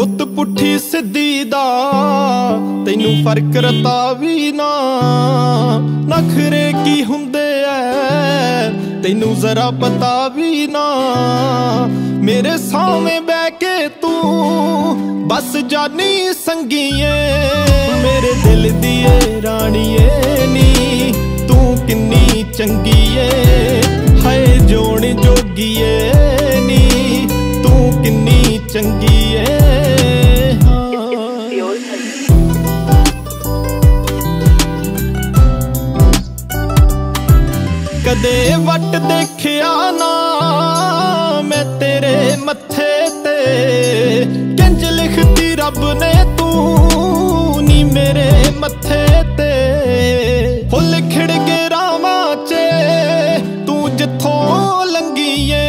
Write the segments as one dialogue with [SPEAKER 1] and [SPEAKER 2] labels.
[SPEAKER 1] ਗੁੱਤ ਪੁੱਠੀ ਸਿੱਧੀ ਦਾ, ਤੈਨੂੰ ਫ਼ਰਕ ਰਤਾ ਵੀ ਨਾ। ਨਖਰੇ ਕੀ ਹੁੰਦੇ ਐ, ਤੈਨੂੰ ਜ਼ਰਾ ਪਤਾ ਵੀ ਨਾ। ਮੇਰੇ ਸਾਹਮਣੇ ਬਹਿ ਕੇ ਤੂੰ ਬਸ ਜਾਨੀ ਸੰਗੀਏ। ਮੇਰੇ ਦਿਲ ਦੀ ਏ ਰਾਣੀਏ ਨੀ, ਤੂੰ ਕਿੰਨੀ ਚੰਗੀ ਏ ਹਾਏ ਜੋਣ ਜੋਗੀਏ ਨੀ, ਤੂੰ ਕਿੰਨੀ ਚੰਗੀ ਏ ਕਦੇ ਵੱਟ ਦੇਖਿਆ ਨਾ, ਮੈਂ ਤੇਰੇ ਮੱਥੇ ਤੇ। ਕਿੰਜ ਲਿਖਤੀ ਰੱਬ ਨੇ ਤੂੰ ਨੀ ਮੇਰੇ ਮੱਥੇ ਤੇ। ਫੁੱਲ ਖਿੜ ਕੇ ਰਾਵਾਂ 'ਚ ਤੂੰ ਜਿੱਥੋਂ ਲੰਗੀਏ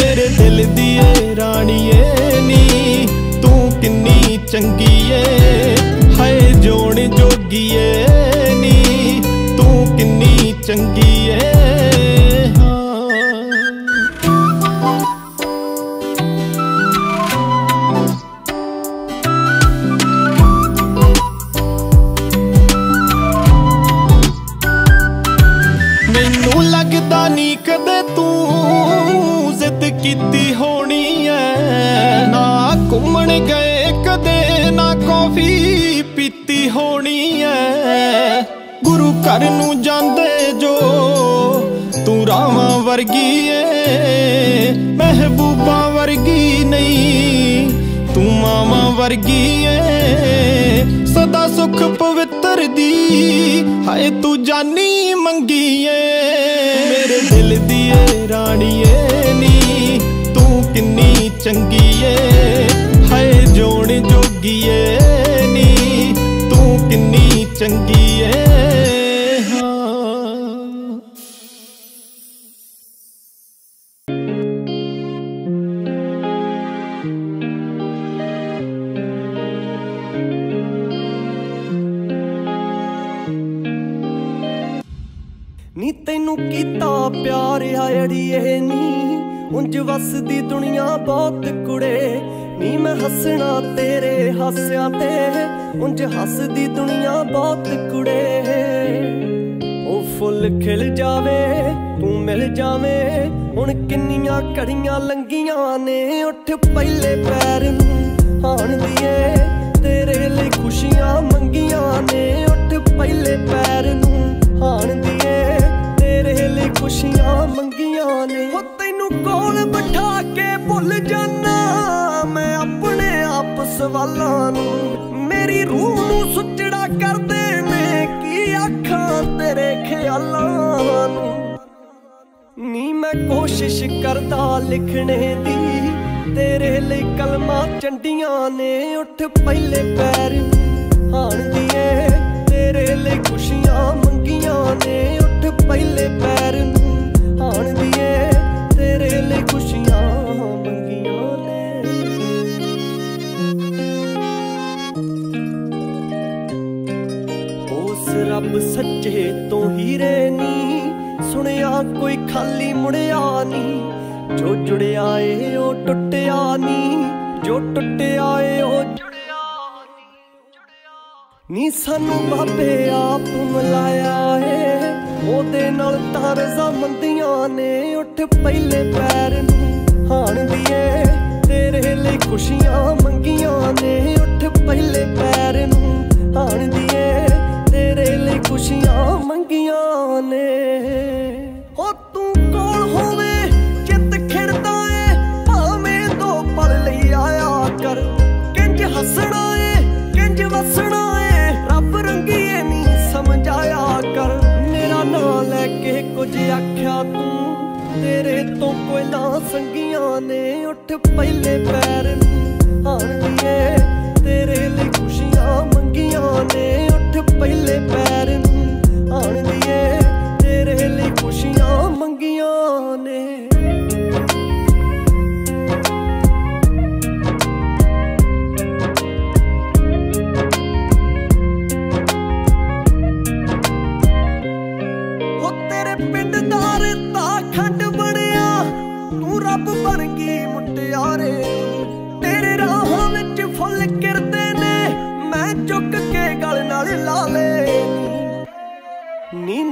[SPEAKER 1] ਮੇਰੇ ਦਿਲ ਦੀ ਏ ਰਾਣੀਏ ਨੀ, ਤੂੰ ਕਿੰਨੀ ਚੰਗੀ ਏ ਹਾਏ ਜੋਣ ਜੋਗੀਏ ਨੀ, ਤੂੰ ਕਿੰਨੀ ਚੰਗੀ ਏ ਮੈਨੂੰ ਲੱਗਦਾ ਨਹੀਂ ਕਦੇ ਤੂੰ ਜ਼ਿੱਦ ਕੀਤੀ ਹੋਣੀ ਐ। ਨਾ ਘੁੰਮਣ ਗਏ ਕਦੇ, ਨਾ ਕੌਫੀ ਪੀਤੀ ਹੋਣੀ ਐ। ਗੁਰੂ ਘਰ ਨੂੰ ਜਾਂਦੇ ਜੋ ਤੂੰ ਰਾਵਾਂ ਵਰਗੀ ਏ ਮਹਿਬੂਬਾ ਵਰਗੀ ਨਹੀਂ, ਤੂੰ ਮਾਵਾਂ ਵਰਗੀ ਏ ਸਦਾ ਸੁਖ ਪਵਿੱਤਰ ਦੀ ਹਾਏ ਤੂੰ ਜਾਨੀ ਮੰਗੀ ਏ ਮੇਰੇ ਦਿਲ ਦੀ ਏ ਰਾਣੀਏ ਨੀ, ਤੂੰ ਕਿੰਨੀ ਚੰਗੀ ਏ ਹਾਏ ਜੋਣ ਜੋਗੀਏ ਨੀ, ਤੂੰ ਕਿੰਨੀ ਚੰਗੀ ਏ
[SPEAKER 2] ਤੈਨੂੰ ਕੀਤਾ ਪਿਆਰ ਆ ਅੜੀਏ ਨੀ ਉਂਝ ਵਸਦੀ ਦੁਨੀਆ ਬਹੁਤ ਕੁੜੇ। ਨੀ ਮੈਂ ਹੱਸਣਾ ਤੇਰੇ ਹਾਸਿਆਂ ਤੇ। ਉਂਝ ਹੱਸਦੀ ਦੁਨੀਆ ਬਹੁਤ ਕੁੜੇ। ਉਹ ਫੁੱਲ ਖਿਲ ਜਾਵੇ, ਤੂੰ ਮਿਲ ਜਾਵੇਂ। ਹੁਣ ਕਿੰਨੀਆਂ ਘੜੀਆਂ ਲੰਗੀਆਂ ਨੇ। ਉੱਠ ਪਹਿਲੇ ਪੈਰ ਨੂੰ ਤੈਨੂੰ ਕੋਲ ਬਿਠਾ ਕੇ ਭੁੱਲ ਜਾਣਾ ਮੈਂ ਆਪਣੇ ਆਪ ਸਵਾਲਾਂ ਨੂੰ ਮੇਰੀ ਰੂਹ ਨੂੰ ਸੁੱਚੜਾ ਕਰਦੇ ਨੇ, ਕੀ ਆਖਾਂ ਤੇਰੇ ਖਿਆਲਾਂ ਨੂੰ? ਨੀ ਮੈਂ ਕੋਸ਼ਿਸ਼ ਕਰਦਾ ਲਿਖਣੇ ਦੀ, ਤੇਰੇ ਲਈ ਕਲਮਾਂ ਚੰਡੀਆਂ ਨੇ, ਉੱਠ ਪਹਿਲੇ ਪੈਰ ਨੂੰ ਹਾਣ ਦੀਏ ਤੇਰੇ ਲਈ ਖੁਸ਼ੀਆਂ ਮੰਗੀਆਂ ਨੇ, ਉੱਠ ਪਹਿਲੇ ਪੈਰ ਨੂੰ ਹਾਣ ਸੁਣਿਆ, ਕੋਈ ਖਾਲੀ ਮੁੜਿਆ ਨੀ ਜੋ ਜੁੜਿਆ ਏ, ਉਹ ਟੁੱਟਿਆ ਨੀ ਜੋ ਟੁੱਟਿਆ ਏ, ਉਹ ਜੁੜਿਆ ਨੀ ਸਾਨੂੰ ਬਾਬੇ ਆਪ ਮਿਲਾਇਆ ਏ। ਉਹਦੇ ਨਾਲ ਤਾਂ ਰਜ਼ਾਮੰਦੀਆਂ ਨੇ। ਉੱਠ ਪਹਿਲੇ ਪੈਰ ਨੂੰ ਹਾਣ ਦੀਏ ਤੇਰੇ ਲਈ ਖੁਸ਼ੀਆਂ ਮੰਗੀਆਂ ਨੇ। ਉੱਠ ਪਹਿਲੇ ਨੇ ਉੱਠ ਪਹਿਲੇ ਪੈਰ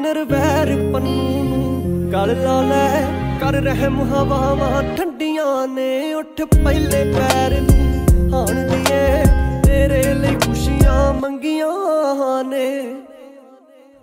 [SPEAKER 2] ਨਰਵੈਰ ਪੰਨੂ ਨੂੰ ਗਲ ਲਾ ਲੈ ਕਰ ਰਹਿਮ ਹਵਾਵਾਂ, ਠੰਡੀਆਂ ਨੇ ਉੱਠ ਪਹਿਲੇ ਪੈਰ ਨੂੰ ਹਾਣ ਦੀਏ ਤੇਰੇ ਲਈ ਖੁਸ਼ੀਆਂ ਮੰਗੀਆਂ ਨੇ।